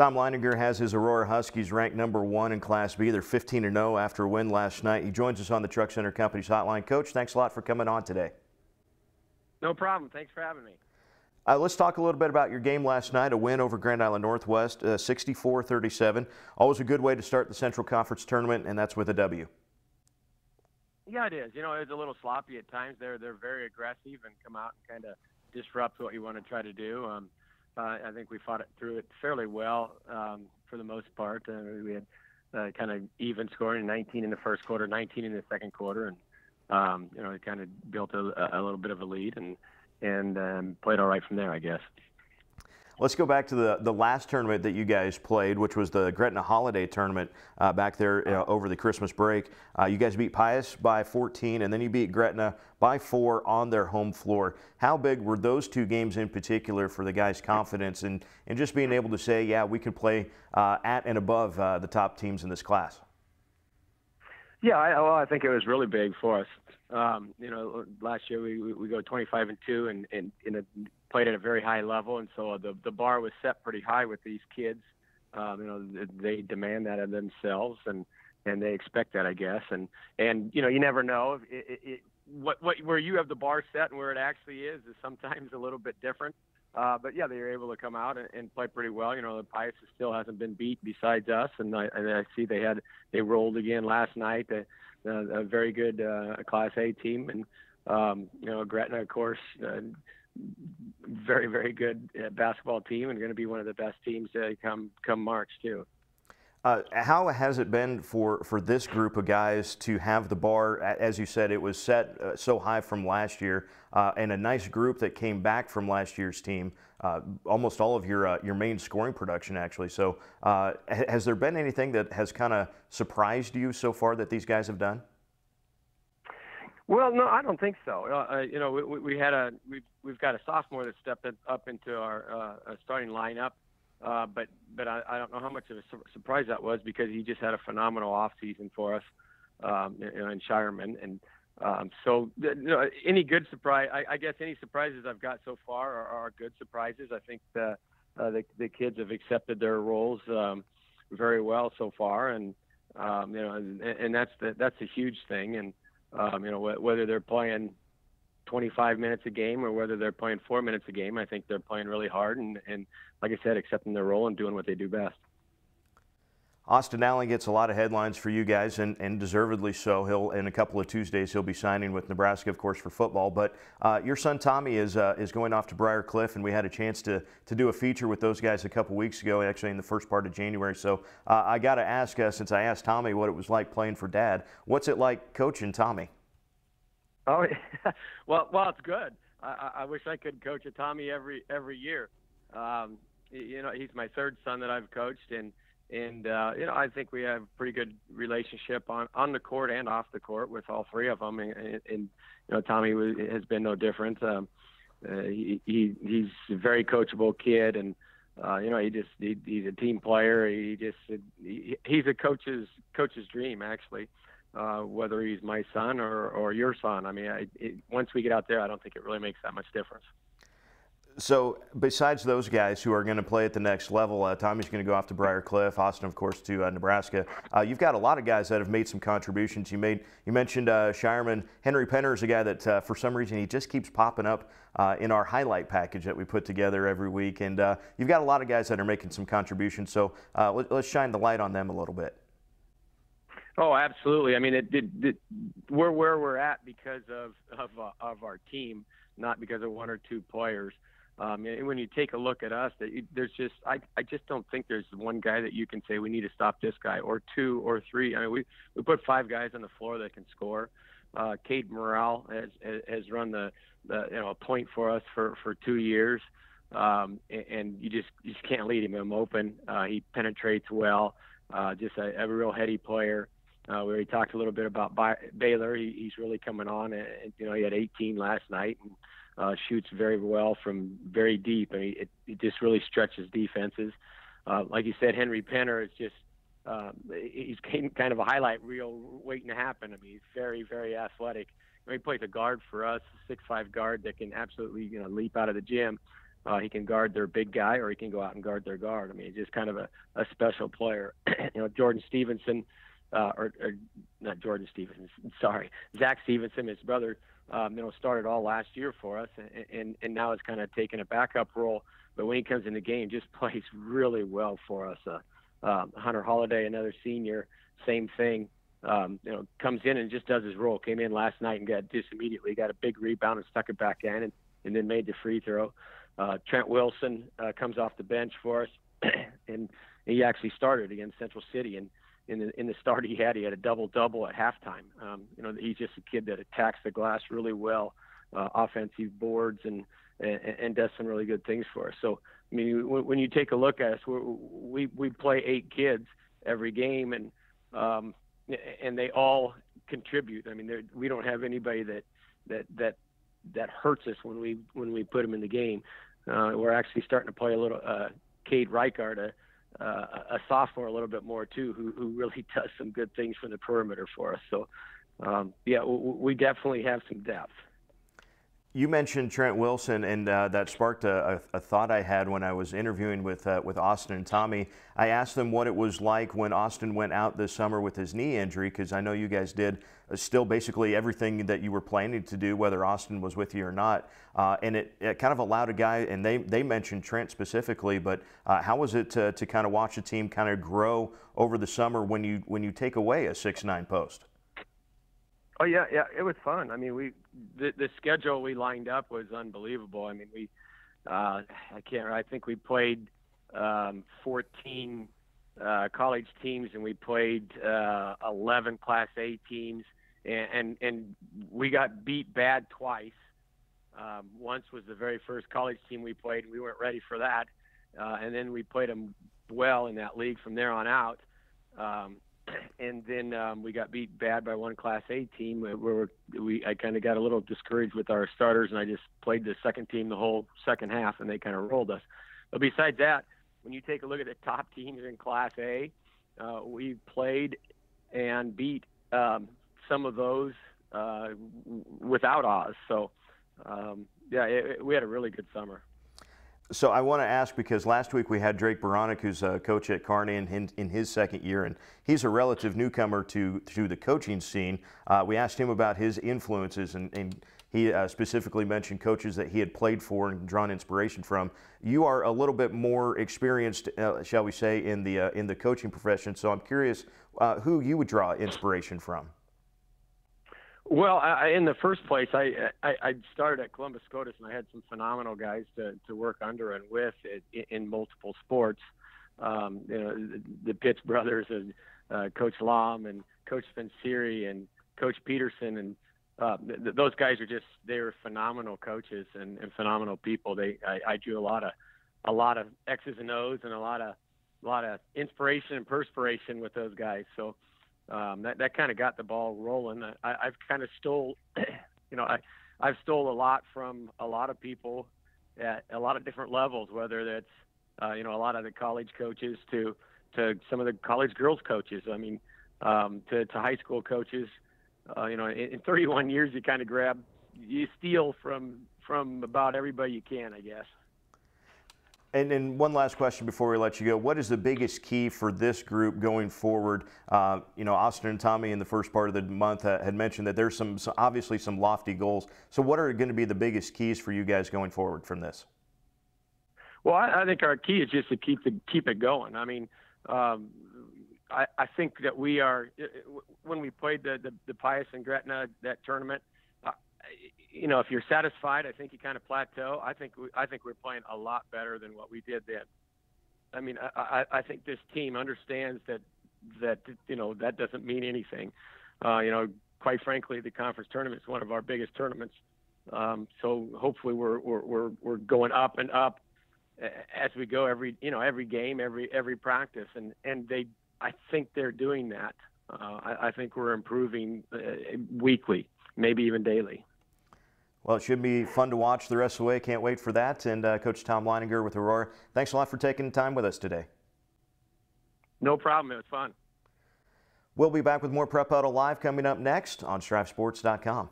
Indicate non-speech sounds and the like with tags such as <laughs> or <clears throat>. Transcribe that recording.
Tom Leininger has his Aurora Huskies ranked number one in Class B. They're 15 0 after a win last night. He joins us on the Truck Center Company's hotline. Coach, thanks a lot for coming on today. No problem. Thanks for having me. Uh, let's talk a little bit about your game last night, a win over Grand Island Northwest, 64-37. Uh, Always a good way to start the Central Conference tournament, and that's with a W. Yeah, it is. You know, it's a little sloppy at times. They're they're very aggressive and come out and kind of disrupt what you want to try to do. Um, uh, I think we fought it through it fairly well um, for the most part. Uh, we had uh, kind of even scoring, 19 in the first quarter, 19 in the second quarter, and um, you know, it kind of built a, a little bit of a lead and and um, played all right from there, I guess. Let's go back to the, the last tournament that you guys played, which was the Gretna Holiday Tournament uh, back there over the Christmas break. Uh, you guys beat Pius by 14, and then you beat Gretna by four on their home floor. How big were those two games in particular for the guys' confidence and, and just being able to say, yeah, we can play uh, at and above uh, the top teams in this class? Yeah, I, well, I think it was really big for us. Um, you know, last year we we, go 25 and two, and and in a, played at a very high level, and so the the bar was set pretty high with these kids. Um, you know, they demand that of themselves, and and they expect that, I guess. And and you know, you never know. It, it, it, what what where you have the bar set and where it actually is is sometimes a little bit different. Uh, but yeah, they were able to come out and, and play pretty well. You know, the Pius still hasn't been beat besides us, and I, and I see they had they rolled again last night. A, a, a very good uh, Class A team, and um, you know, Gretna, of course, uh, very very good uh, basketball team, and going to be one of the best teams to come come March too. Uh, how has it been for, for this group of guys to have the bar, as you said, it was set uh, so high from last year, uh, and a nice group that came back from last year's team, uh, almost all of your, uh, your main scoring production, actually. So, uh, has there been anything that has kind of surprised you so far that these guys have done? Well, no, I don't think so. you know, we, we had a we've, we've got a sophomore that stepped up into our starting lineup. Uh, but but I, I don't know how much of a su- surprise that was because he just had a phenomenal off season for us um, in Scheierman, and um, so you know, any good surprise. I, I guess any surprises I've got so far are, are good surprises. I think the, uh, the the kids have accepted their roles um, very well so far, and um, you know, and, and that's the, that's a huge thing. And um, you know, whether they're playing 25 minutes a game or whether they're playing four minutes a game. I think they're playing really hard and, and like I said, accepting their role and doing what they do best. Austin Allen gets a lot of headlines for you guys, and, and deservedly so. He'll in a couple of Tuesdays he'll be signing with Nebraska, of course, for football. But uh, your son Tommy is uh, is going off to Briar Cliff, and we had a chance to to do a feature with those guys a couple weeks ago, actually in the first part of January. So uh, I got to ask, uh, since I asked Tommy what it was like playing for Dad, what's it like coaching Tommy? Oh, <laughs> well, well, it's good. I, I wish I could coach a Tommy every every year. Um, you know, he's my third son that I've coached, and and uh, you know, I think we have a pretty good relationship on on the court and off the court with all three of them. And, and, and you know, Tommy was, has been no different. Um, uh, he, he he's a very coachable kid, and uh, you know, he just he, he's a team player. He just he, he's a coach's coach's dream actually uh, whether he's my son or, or your son. I mean, I, it, once we get out there, I don't think it really makes that much difference. So, besides those guys who are going to play at the next level, uh, Tommy's going to go off to Briar Cliff, Austin, of course, to uh, Nebraska. Uh, you've got a lot of guys that have made some contributions. You made, you mentioned uh, Scheierman. Henry Penner is a guy that, uh, for some reason, he just keeps popping up uh, in our highlight package that we put together every week. And uh, you've got a lot of guys that are making some contributions. So, let, let's shine the light on them a little bit. Oh, absolutely. I mean, it, it, we're where we're at because of of, uh, of our team, not because of one or two players. Um, and when you take a look at us, that there's just I, I just don't think there's one guy that you can say we need to stop this guy or two or three. I mean, we we put five guys on the floor that can score. Uh, Cade Morale has has run the, the you know a point for us for for two years, um, and, and you just you just can't lead him. I'm open. Uh, he penetrates well. Uh, just a, a real heady player. Uh, we already talked a little bit about Baylor. He, he's really coming on. And, you know, he had 18 last night and uh, shoots very well from very deep. I mean, it, it just really stretches defenses. Uh, like you said, Henry Penner is just um, he's kind of a highlight reel waiting to happen. I mean, he's very, very athletic. You know, he plays a guard for us, a six-five guard that can absolutely you know leap out of the gym. Uh, he can guard their big guy, or he can go out and guard their guard. I mean, he's just kind of a, a special player. <clears throat> you know, Jordan Stevenson, uh, or, or not Jordan Stevenson, <laughs> sorry, Zach Stevenson, his brother, um, you know, started all last year for us, and and, and now has kind of taken a backup role. But when he comes in the game, just <laughs> plays really well for us. Uh, um, Hunter Holiday, another senior, same thing. Um, you know, comes in and just does his role. Came in last night and got just immediately got a big rebound and stuck it back in, and, and then made the free throw. Uh, Trent Wilson uh, comes off the bench for us, <clears throat> and he actually started against Central City. And in the in the start he had, he had a double double at halftime. Um, you know, he's just a kid that attacks the glass really well, uh, offensive boards, and, and and does some really good things for us. So I mean, when you take a look at us, we we play eight kids every game, and um, and they all contribute. I mean, we don't have anybody that that that that hurts us when we when we put them in the game. Uh, we're actually starting to play a little uh, Cade Reichard, a, uh, a sophomore, a little bit more too, who who really <laughs> does some good things from the perimeter for us. So, um, yeah, we definitely have some depth. You mentioned Trent Wilson, and uh, that sparked a, a, thought I had when I was interviewing with uh, with Austin and Tommy. I asked them what it was like when Austin went out this summer with his knee injury, because I know you guys did uh, still basically everything that you were planning to do, whether Austin was with you or not. Uh, and it, it, kind of allowed a guy, and they they mentioned Trent specifically, but uh, how was it to, to kind of watch a team kind of grow over the summer when you when you take away a six nine post? Oh yeah, yeah, it was fun. I mean, we the the schedule we lined up was unbelievable. I mean, we uh, I can't. I think we played um, 14 uh, college teams, and we played uh, 11 Class A teams, and, and and we got beat bad twice. Um, once was the very first college team we played, and we weren't ready for that. Uh, and then we played them well in that league from there on out. Um, and then um, we got beat bad by one Class A team where we I kind of got a little discouraged with our starters, and I just played the second team the whole second half, and they kind of rolled us. But besides that, when you take a look at the top teams in Class A, uh, we played and beat um, some of those uh, without Oz. So um, yeah, it, it, we had a really good summer. So I want to ask because last week we had Drake Beranek, who's a coach at Kearney in, in his second year, and he's a relative newcomer to to the coaching scene. Uh, we asked him about his influences, and, and he uh, specifically mentioned coaches that he had played for and drawn inspiration from. You are a little bit more experienced, uh, shall we say, in the uh, in the coaching profession. So I'm curious uh, who you would draw inspiration from. Well, I, in the first place, I, I, I started at Columbus SCOTUS, and I had some phenomenal guys to, to work under and with in, in multiple sports. Um, you know, the, the Pitts brothers and uh, Coach Lom and Coach Spenceri and Coach Peterson and uh, th- those guys are just they are phenomenal coaches and, and phenomenal people. They I, I drew a lot of a lot of X's and O's and a lot of a lot of inspiration and perspiration with those guys. So um, that that kind of got the ball rolling. I, I've kind of stole, <clears throat> you know, I I've stole a lot from a lot of people at a lot of different levels, whether that's uh, you know a lot of the college coaches to to some of the college girls coaches. I mean, um, to to high school coaches. Uh, you know, in, in 31 years, you kind of grab, you steal from from about everybody you can, I guess. And, and one last question before we let you go. What is the biggest key for this group going forward? Uh, you know, Austin and Tommy in the first part of the month uh, had mentioned that there's some, some, obviously some lofty goals. So what are going to be the biggest keys for you guys going forward from this? Well, I, I think our key is just to keep the keep it going. I mean, um, I, I think that we are when we played the the, the Pius and Gretna that tournament you know, if you're satisfied, I think you kind of plateau. I think we, I think we're playing a lot better than what we did then. I mean, I, I, I think this team understands that that you know that doesn't mean anything. Uh, you know, quite frankly, the conference tournament is one of our biggest tournaments. Um, so hopefully, we're, we're we're we're going up and up as we go every you know every game, every every practice, and and they I think they're doing that. Uh, I, I think we're improving uh, weekly, maybe even daily. Well, it should be fun to watch the rest of the way. Can't wait for that. And uh, Coach Tom Leininger with Aurora, thanks a lot for taking time with us today. No problem. It was fun. We'll be back with more Prep Huddle Live coming up next on StrivSports.com.